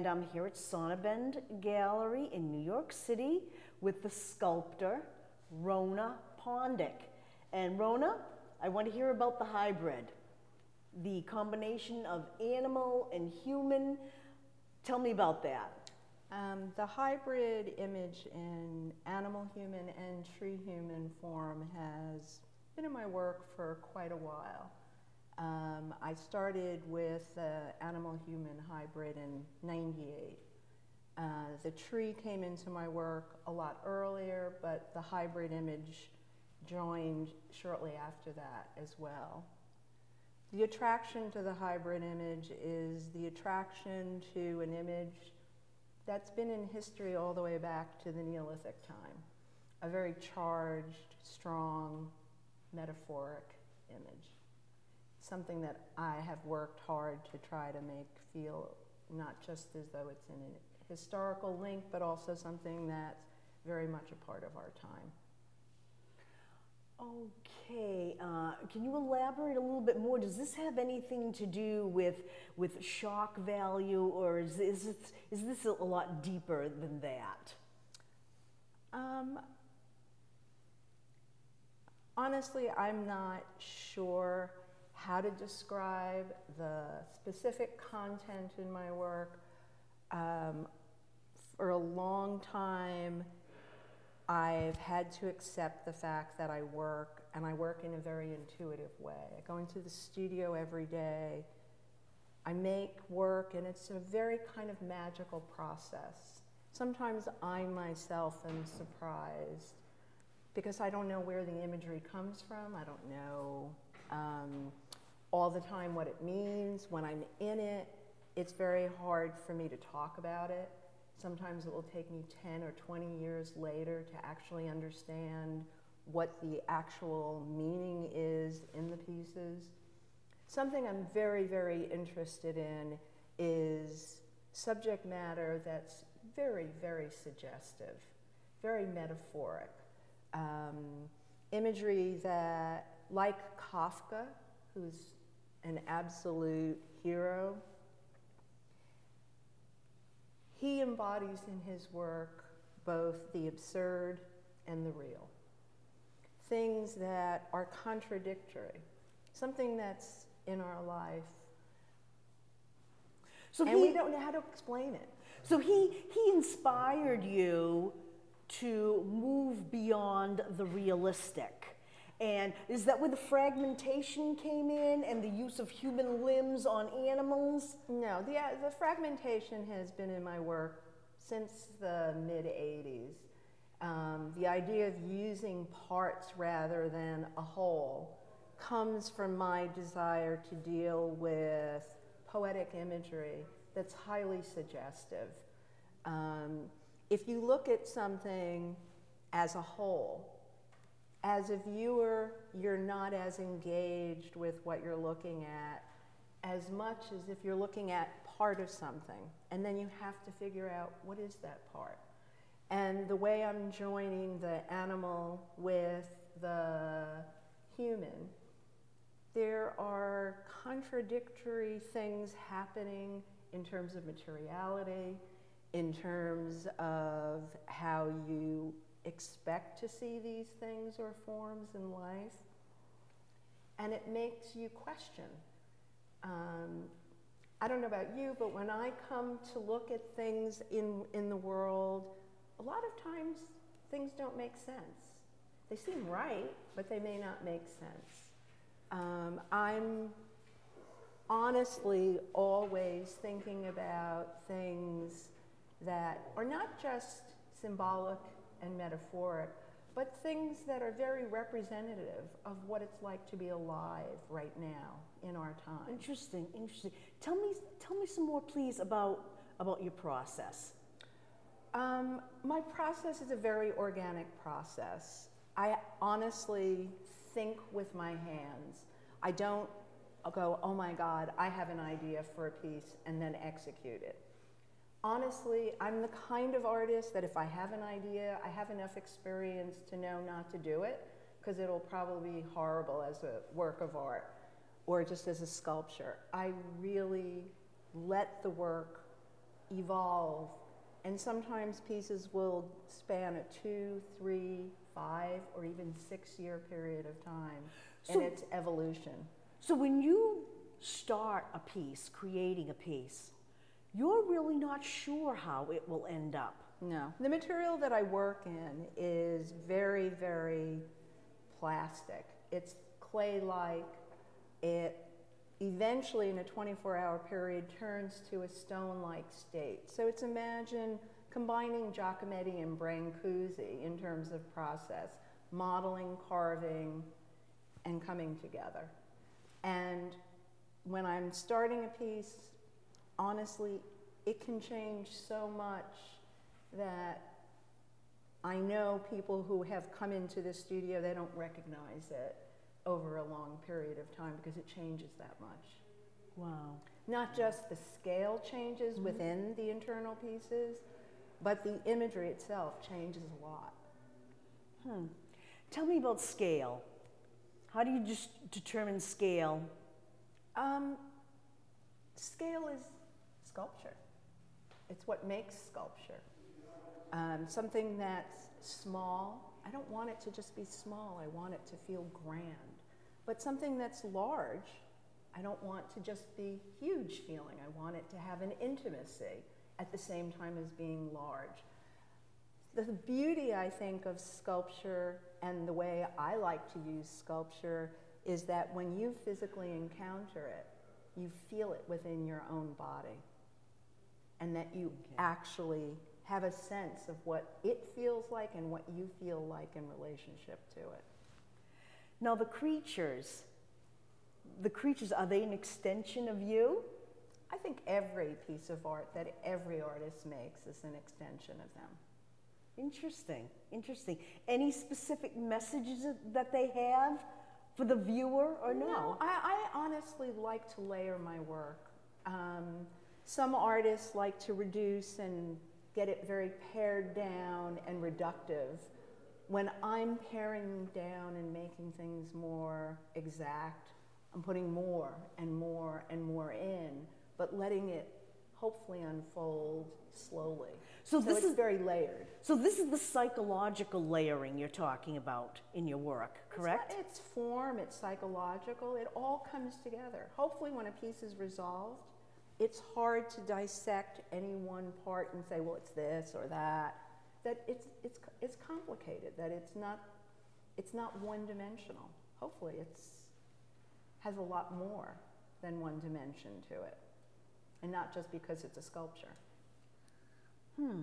And I'm here at Sonnabend Gallery in New York City with the sculptor Rona Pondick. And Rona, I want to hear about the hybrid, the combination of animal and human. Tell me about that. Um, the hybrid image in animal human and tree human form has been in my work for quite a while. Um, I started with animal human hybrid in 98. Uh, the tree came into my work a lot earlier, but the hybrid image joined shortly after that as well. The attraction to the hybrid image is the attraction to an image that's been in history all the way back to the Neolithic time. A very charged, strong, metaphoric image. Something that I have worked hard to try to make feel not just as though it's in a historical link, but also something that's very much a part of our time. Okay, uh, can you elaborate a little bit more? Does this have anything to do with with shock value, or is is this, is this a lot deeper than that? Um, honestly, I'm not sure how to describe the specific content in my work. Um, for a long time, I've had to accept the fact that I work, and I work in a very intuitive way. I go into the studio every day, I make work, and it's a very kind of magical process. Sometimes I myself am surprised because I don't know where the imagery comes from. I don't know um, all the time what it means. When I'm in it, it's very hard for me to talk about it. Sometimes it will take me 10 or 20 years later to actually understand what the actual meaning is in the pieces. Something I'm very, very interested in is subject matter that's very, very suggestive, very metaphoric. Um, imagery that, like Kafka, who's an absolute hero, he embodies in his work both the absurd and the real. Things that are contradictory, something that's in our life. So and he, we don't know how to explain it. So he, he inspired you to move beyond the realistic. And is that where the fragmentation came in and the use of human limbs on animals? No, the, uh, the fragmentation has been in my work since the mid 80s. Um, the idea of using parts rather than a whole comes from my desire to deal with poetic imagery that's highly suggestive. Um, if you look at something as a whole, as a viewer, you're not as engaged with what you're looking at as much as if you're looking at part of something. And then you have to figure out what is that part. And the way I'm joining the animal with the human, there are contradictory things happening in terms of materiality, in terms of how you expect to see these things or forms in life. And it makes you question. Um, I don't know about you, but when I come to look at things in, in the world, a lot of times things don't make sense. They seem right, but they may not make sense. Um, I'm honestly always thinking about things that are not just symbolic and metaphoric, but things that are very representative of what it's like to be alive right now in our time. Interesting, interesting. Tell me, tell me some more, please, about about your process. Um, my process is a very organic process. I honestly think with my hands. I don't go, oh my God, I have an idea for a piece and then execute it. Honestly, I'm the kind of artist that if I have an idea, I have enough experience to know not to do it because it'll probably be horrible as a work of art or just as a sculpture. I really let the work evolve, and sometimes pieces will span a two, three, five, or even six year period of time So- in its evolution. So when you start a piece, creating a piece, you're really not sure how it will end up. No. The material that I work in is very, very plastic. It's clay like. It eventually, in a 24 hour period, turns to a stone like state. So it's imagine combining Giacometti and Brancusi in terms of process, modeling, carving, and coming together. And when I'm starting a piece, honestly, it can change so much that I know people who have come into the studio, they don't recognize it over a long period of time because it changes that much. Wow. Not just the scale changes within the internal pieces, but the imagery itself changes a lot. Hmm. Tell me about scale. How do you just determine scale? Um, scale is sculpture. It's what makes sculpture. Um, something that's small, I don't want it to just be small, I want it to feel grand. But something that's large, I don't want to just be huge feeling. I want it to have an intimacy at the same time as being large. The beauty, I think, of sculpture and the way I like to use sculpture is that when you physically encounter it, you feel it within your own body. And that you Okay. actually have a sense of what it feels like and what you feel like in relationship to it. Now, the creatures, the creatures, are they an extension of you? I think every piece of art that every artist makes is an extension of them. Interesting, interesting. Any specific messages that they have for the viewer or no? I, I honestly like to layer my work. Um, some artists like to reduce and get it very pared down and reductive. When I'm paring down and making things more exact, I'm putting more and more and more in, but letting it hopefully unfold slowly. So So, this is- very layered. So, this is the psychological layering you're talking about in your work, correct? It's, not- it's form, it's psychological, it all comes together. Hopefully, when a piece is resolved, it's hard to dissect any one part and say, well, it's this or that. That it's, it's, it's complicated, that it's not, it's not one dimensional. Hopefully, it's has a lot more than one dimension to it, and not just because it's a sculpture. Hmm.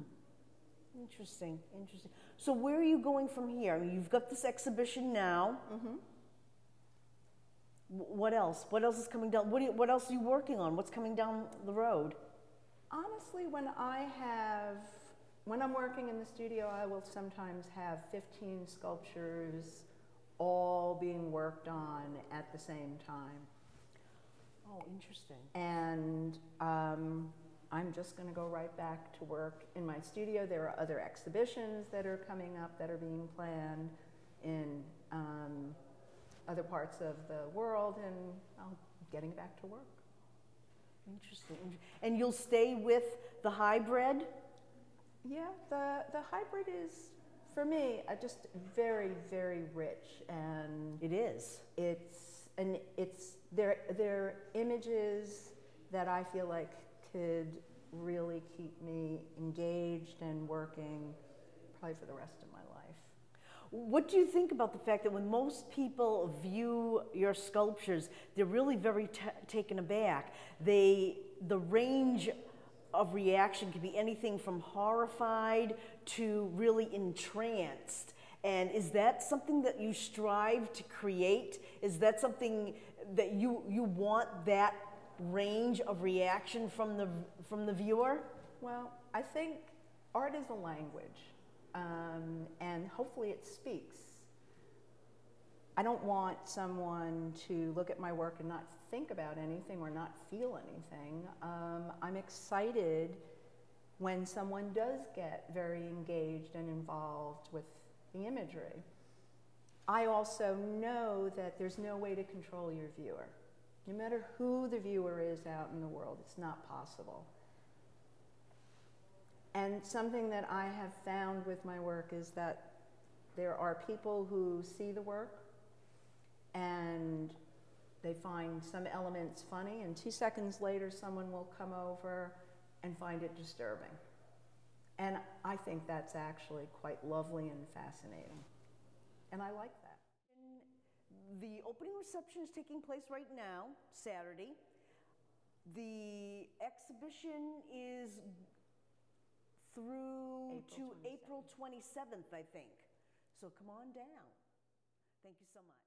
Interesting, interesting. So, where are you going from here? I mean, you've got this exhibition now. Mm-hmm. W- What else? What else is coming down? What, do you, what else are you working on? What's coming down the road? Honestly, when I have, when I'm working in the studio, I will sometimes have 15 sculptures all being worked on at the same time. Oh, interesting. And um, I'm just going to go right back to work in my studio. There are other exhibitions that are coming up that are being planned in um, other parts of the world, and I'm getting back to work. Interesting. And you'll stay with the hybrid? Yeah, the, the hybrid is, for me, uh, just very, very rich and It is. it's, and it's, they're, they're images that I feel like could really keep me engaged and working probably for the rest of my life. What do you think about the fact that when most people view your sculptures, they're really very ta taken aback? They, the range of reaction can be anything from horrified to really entranced. And is that something that you strive to create? Is that something that you, you want that range of reaction from the, from the viewer? Well, I think art is a language, um, and hopefully it speaks. I don't want someone to look at my work and not think about anything or not feel anything. Um, I'm excited when someone does get very engaged and involved with the imagery. I also know that there's no way to control your viewer. No matter who the viewer is out in the world, it's not possible. And something that I have found with my work is that there are people who see the work and they find some elements funny, and two seconds later, someone will come over and find it disturbing. And I think that's actually quite lovely and fascinating. And I like that. The opening reception is taking place right now, Saturday. The exhibition is through April to April 27th, I think. So come on down. Thank you so much.